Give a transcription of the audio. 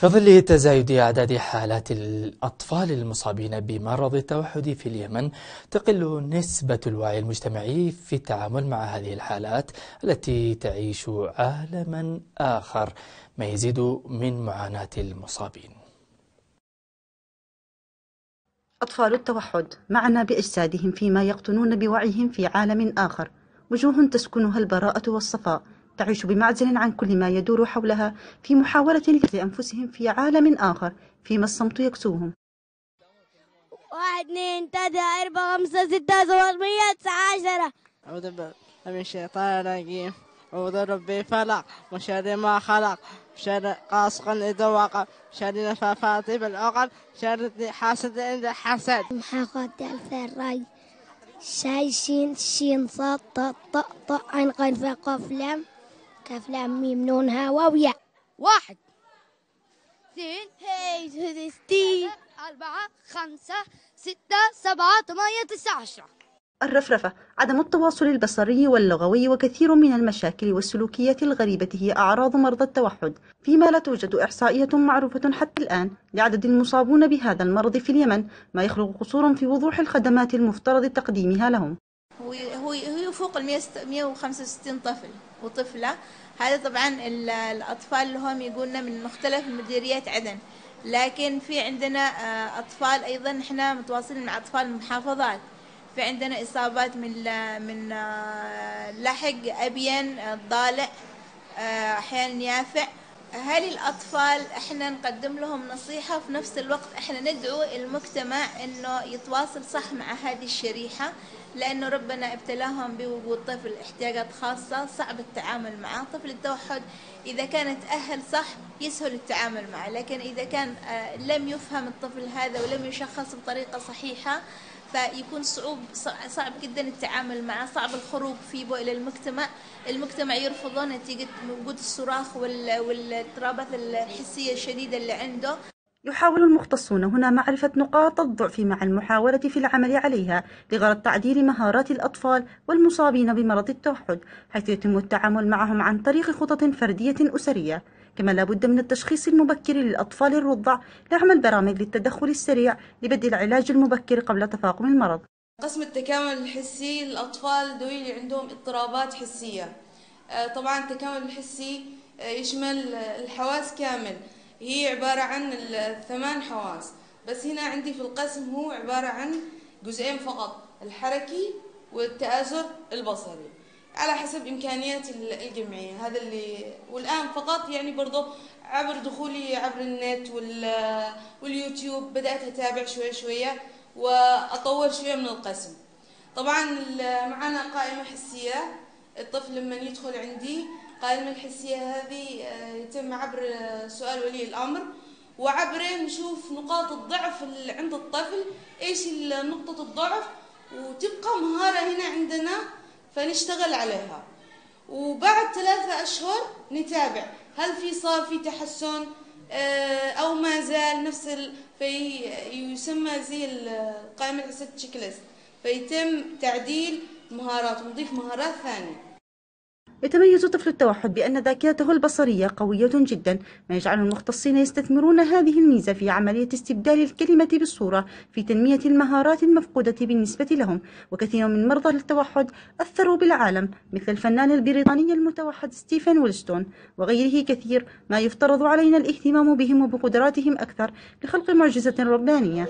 في ظل تزايد أعداد حالات الأطفال المصابين بمرض التوحد في اليمن تقل نسبة الوعي المجتمعي في التعامل مع هذه الحالات التي تعيش عالما آخر. ما يزيد من معاناة المصابين. أطفال التوحد معنا بأجسادهم فيما يقطنون بوعيهم في عالم آخر. وجوه تسكنها البراءة والصفاء. تعيش بمعزل عن كل ما يدور حولها في محاولة لأنفسهم في عالم آخر فيما الصمت يكسوهم. واحد اثنين ثلاثة أربعة خمسة ستة سبعة ثمانية تسعة عشرة أعوذ بالله من الشيطان الرجيم. أعوذ ربي فلق وشر ما خلق شر قاسق إذا وقع شر نفافات بالعقل شر حاسد إذا حسد. محاقات ألف الراي شاي شين شين صاد طاء طاء طاء عين قين فاء قاف لام. كاف لام ميم نون ها واو ياء واحد اثنين هي ستين أربعة خمسة ستة سبعة ثمانية تسعة عشرة. الرفرفة عدم التواصل البصري واللغوي وكثير من المشاكل والسلوكيات الغريبة هي أعراض مرضى التوحد فيما لا توجد إحصائية معروفة حتى الآن لعدد المصابون بهذا المرض في اليمن ما يخلق قصورا في وضوح الخدمات المفترض تقديمها لهم. هو هو فوق ال 165 طفل وطفلة. هذا طبعا الأطفال اللي هم يقولنا من مختلف مديريات عدن. لكن في عندنا أطفال أيضا إحنا متواصلين مع أطفال المحافظات في عندنا إصابات من من لحق أبين ضالع أحيانا يافع. هل الأطفال إحنا نقدم لهم نصيحة؟ في نفس الوقت إحنا ندعو المجتمع إنه يتواصل صح مع هذه الشريحة لأنه ربنا ابتلاهم بوجود طفل احتياجات خاصة صعب التعامل معه طفل التوحد. إذا كان تأهل صح يسهل التعامل معه لكن إذا كان لم يفهم الطفل هذا ولم يشخص بطريقة صحيحة فيكون صعوب صعب جدا التعامل معه صعب الخروج فيه إلى المجتمع. المجتمع يرفضه نتيجة وجود الصراخ والاضطرابات الحسية الشديدة اللي عنده. يحاول المختصون هنا معرفة نقاط الضعف مع المحاولة في العمل عليها لغرض تعديل مهارات الأطفال والمصابين بمرض التوحد حيث يتم التعامل معهم عن طريق خطط فردية أسرية. كما لا بد من التشخيص المبكر للأطفال الرضع لعمل برامج للتدخل السريع لبدء العلاج المبكر قبل تفاقم المرض. قسم التكامل الحسي للأطفال ذوي اللي عندهم اضطرابات حسية. طبعا التكامل الحسي يشمل الحواس كامل. هي عبارة عن الثمان حواس. بس هنا عندي في القسم هو عبارة عن جزئين فقط الحركي والتآزر البصري على حسب إمكانيات الجمعية. هذا اللي والآن فقط يعني برضو عبر دخولي عبر النت واليوتيوب بدأت أتابع شوية شوية وأطور شوية من القسم. طبعا معنا قائمة حسية الطفل لما يدخل عندي القائمة الحسية هذه يتم عبر سؤال ولي الأمر. وعبره نشوف نقاط الضعف اللي عند الطفل إيش نقطة الضعف؟ وتبقى مهارة هنا عندنا فنشتغل عليها. وبعد ثلاثة أشهر نتابع هل في صار في تحسن أو ما زال نفس ال... في يسمى زي القائمة الحسية تشيك ليست فيتم تعديل مهارات ونضيف مهارات ثانية. يتميز طفل التوحد بأن ذاكرته البصرية قوية جدا ما يجعل المختصين يستثمرون هذه الميزة في عملية استبدال الكلمة بالصورة في تنمية المهارات المفقودة بالنسبة لهم. وكثير من مرضى التوحد أثروا بالعالم مثل الفنان البريطاني المتوحد ستيفن ويلستون. وغيره كثير ما يفترض علينا الاهتمام بهم وبقدراتهم أكثر لخلق معجزة ربانية.